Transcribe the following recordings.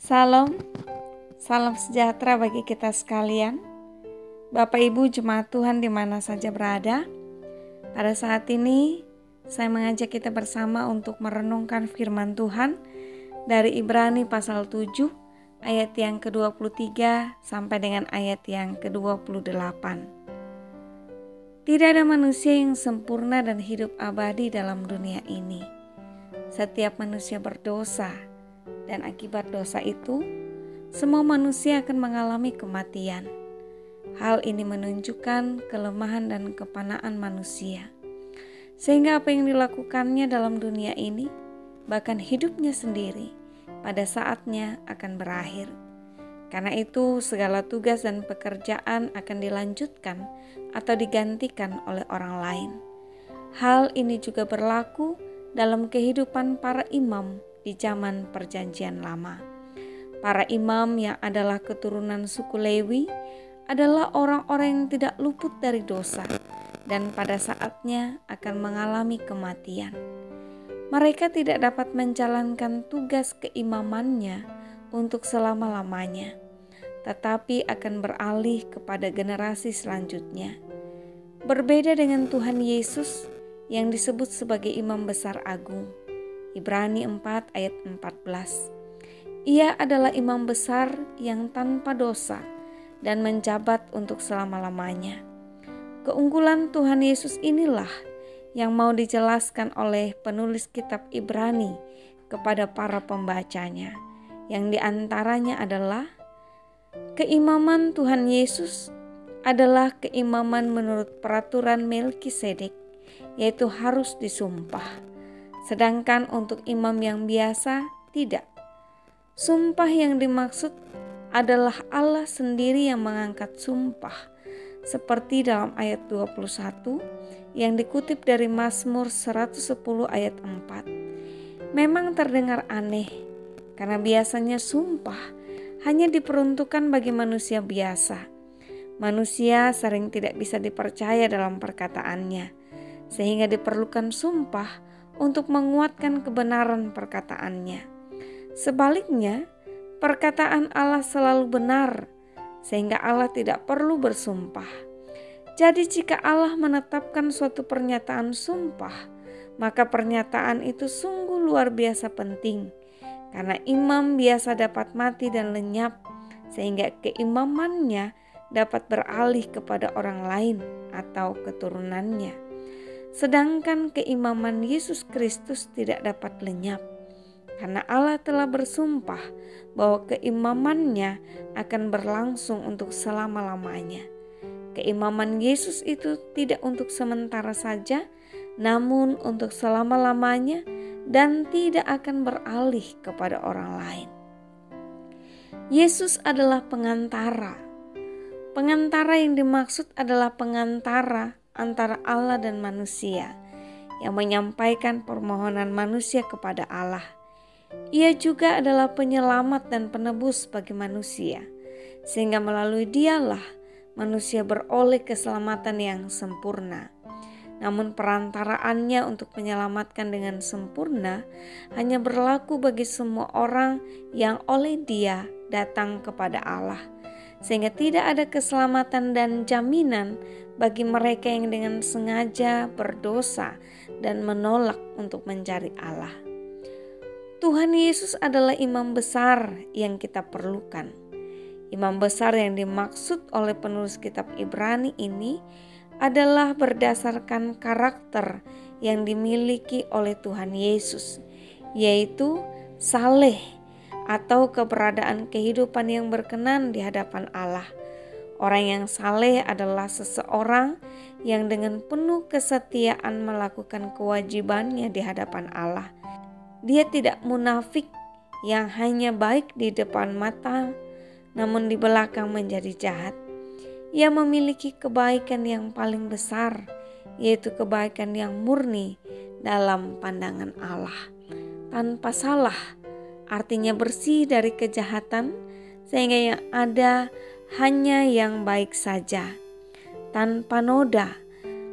Salam, salam sejahtera bagi kita sekalian. Bapak Ibu jemaat Tuhan di mana saja berada. Pada saat ini, saya mengajak kita bersama untuk merenungkan firman Tuhan dari Ibrani pasal 7 ayat yang ke-23 sampai dengan ayat yang ke-28. Tidak ada manusia yang sempurna dan hidup abadi dalam dunia ini. Setiap manusia berdosa dan akibat dosa itu, semua manusia akan mengalami kematian. Hal ini menunjukkan kelemahan dan kepanaan manusia, sehingga apa yang dilakukannya dalam dunia ini, bahkan hidupnya sendiri, pada saatnya akan berakhir. Karena itu, segala tugas dan pekerjaan akan dilanjutkan atau digantikan oleh orang lain. Hal ini juga berlaku dalam kehidupan para imam di zaman Perjanjian Lama. Para imam yang adalah keturunan suku Lewi adalah orang-orang yang tidak luput dari dosa dan pada saatnya akan mengalami kematian. Mereka tidak dapat menjalankan tugas keimamannya untuk selama-lamanya, tetapi akan beralih kepada generasi selanjutnya. Berbeda dengan Tuhan Yesus yang disebut sebagai Imam Besar Agung Ibrani 4 ayat 14. Ia adalah imam besar yang tanpa dosa dan menjabat untuk selama-lamanya. Keunggulan Tuhan Yesus inilah yang mau dijelaskan oleh penulis kitab Ibrani kepada para pembacanya, yang di antaranya adalah keimaman Tuhan Yesus adalah keimaman menurut peraturan Melkisedek, yaitu harus disumpah. Sedangkan untuk imam yang biasa tidak. Sumpah yang dimaksud adalah Allah sendiri yang mengangkat sumpah seperti dalam ayat 21 yang dikutip dari Mazmur 110 ayat 4. Memang terdengar aneh karena biasanya sumpah hanya diperuntukkan bagi manusia biasa. Manusia sering tidak bisa dipercaya dalam perkataannya, sehingga diperlukan sumpah untuk menguatkan kebenaran perkataannya. Sebaliknya, perkataan Allah selalu benar, sehingga Allah tidak perlu bersumpah. Jadi, jika Allah menetapkan suatu pernyataan sumpah, maka pernyataan itu sungguh luar biasa penting, karena imam biasa dapat mati dan lenyap, sehingga keimamannya dapat beralih kepada orang lain atau keturunannya. Sedangkan keimaman Yesus Kristus tidak dapat lenyap karena Allah telah bersumpah bahwa keimamannya akan berlangsung untuk selama-lamanya. Keimaman Yesus itu tidak untuk sementara saja, namun untuk selama-lamanya dan tidak akan beralih kepada orang lain. Yesus adalah pengantara. Pengantara yang dimaksud adalah pengantara antara Allah dan manusia yang menyampaikan permohonan manusia kepada Allah. Ia juga adalah penyelamat dan penebus bagi manusia, sehingga melalui dialah manusia beroleh keselamatan yang sempurna. Namun perantaraannya untuk menyelamatkan dengan sempurna hanya berlaku bagi semua orang yang oleh dia datang kepada Allah. Sehingga tidak ada keselamatan dan jaminan bagi mereka yang dengan sengaja berdosa dan menolak untuk mencari Allah. Tuhan Yesus adalah imam besar yang kita perlukan. Imam besar yang dimaksud oleh penulis kitab Ibrani ini adalah berdasarkan karakter yang dimiliki oleh Tuhan Yesus, yaitu saleh atau keberadaan kehidupan yang berkenan di hadapan Allah Orang yang saleh adalah seseorang yang dengan penuh kesetiaan melakukan kewajibannya di hadapan Allah. Dia tidak munafik yang hanya baik di depan mata, namun di belakang menjadi jahat. Ia memiliki kebaikan yang paling besar, yaitu kebaikan yang murni dalam pandangan Allah. Tanpa salah, artinya bersih dari kejahatan, sehingga yang ada hanya yang baik saja, tanpa noda.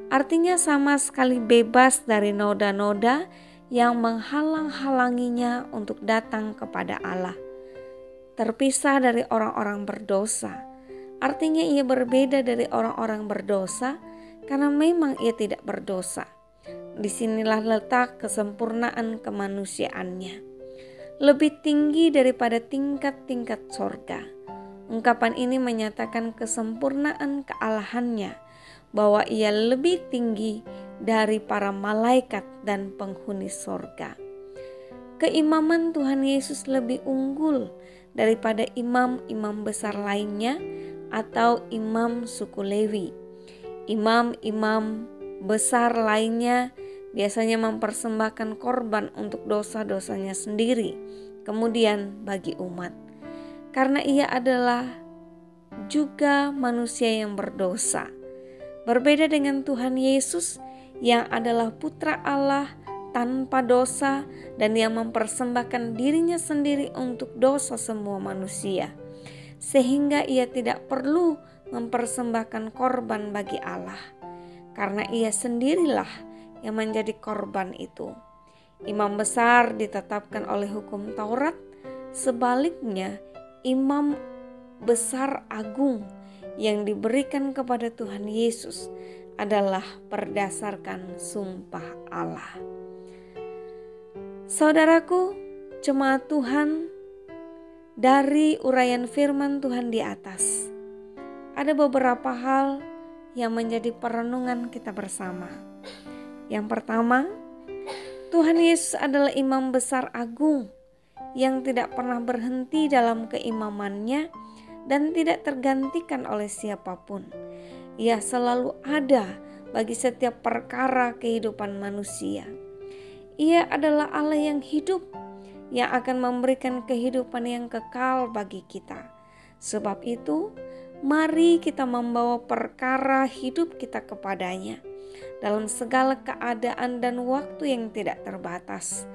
Artinya sama sekali bebas dari noda-noda yang menghalang-halanginya untuk datang kepada Allah. terpisah dari orang-orang berdosa. Artinya ia berbeda dari orang-orang berdosa karena memang ia tidak berdosa. Di sinilah letak kesempurnaan kemanusiaannya. Lebih tinggi daripada tingkat-tingkat sorga. Ungkapan ini menyatakan kesempurnaan kealahannya, bahwa ia lebih tinggi dari para malaikat dan penghuni sorga. Keimaman Tuhan Yesus lebih unggul daripada imam-imam besar lainnya atau imam suku Lewi. Imam-imam besar lainnya biasanya mempersembahkan korban untuk dosa-dosanya sendiri, kemudian bagi umat. Karena ia adalah juga manusia yang berdosa. Berbeda dengan Tuhan Yesus yang adalah putra Allah tanpa dosa dan yang mempersembahkan dirinya sendiri untuk dosa semua manusia. Sehingga ia tidak perlu mempersembahkan korban bagi Allah karena ia sendirilah yang menjadi korban itu. Imam besar ditetapkan oleh hukum Taurat, sebaliknya imam besar agung yang diberikan kepada Tuhan Yesus adalah berdasarkan sumpah Allah. Saudaraku, jemaat Tuhan, dari uraian firman Tuhan di atas, ada beberapa hal yang menjadi perenungan kita bersama. Yang pertama, Tuhan Yesus adalah imam besar agung yang tidak pernah berhenti dalam keimamannya dan tidak tergantikan oleh siapa pun. Ia selalu ada bagi setiap perkara kehidupan manusia. Ia adalah Allah yang hidup, yang akan memberikan kehidupan yang kekal bagi kita. Sebab itu, mari kita membawa perkara hidup kita kepadanya dalam segala keadaan dan waktu yang tidak terbatas,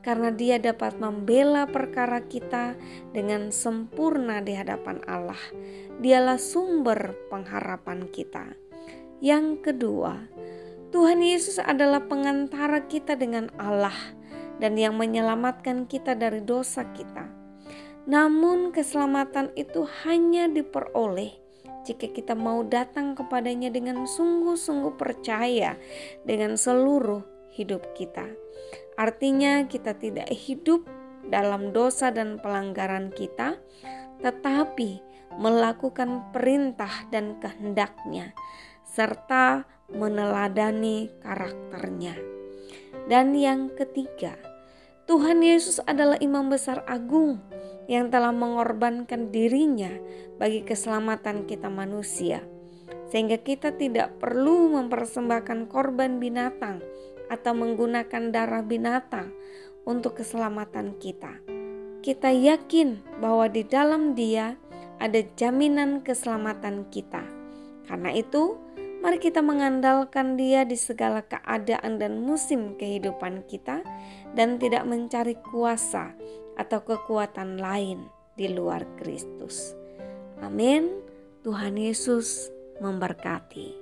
karena Dia dapat membela perkara kita dengan sempurna di hadapan Allah. Dialah sumber pengharapan kita. Yang kedua, Tuhan Yesus adalah pengantara kita dengan Allah dan yang menyelamatkan kita dari dosa kita. Namun keselamatan itu hanya diperoleh jika kita mau datang kepadanya dengan sungguh-sungguh percaya dengan seluruh hidup kita. Artinya kita tidak hidup dalam dosa dan pelanggaran kita, tetapi melakukan perintah dan kehendaknya, serta meneladani karakternya. Dan yang ketiga, Tuhan Yesus adalah imam besar agung yang telah mengorbankan dirinya bagi keselamatan kita manusia, sehingga kita tidak perlu mempersembahkan korban binatang atau menggunakan darah binatang untuk keselamatan kita. Kita yakin bahwa di dalam Dia ada jaminan keselamatan kita. Karena itu, mari kita mengandalkan Dia di segala keadaan dan musim kehidupan kita, dan tidak mencari kuasa atau kekuatan lain di luar Kristus. Amin. Tuhan Yesus memberkati.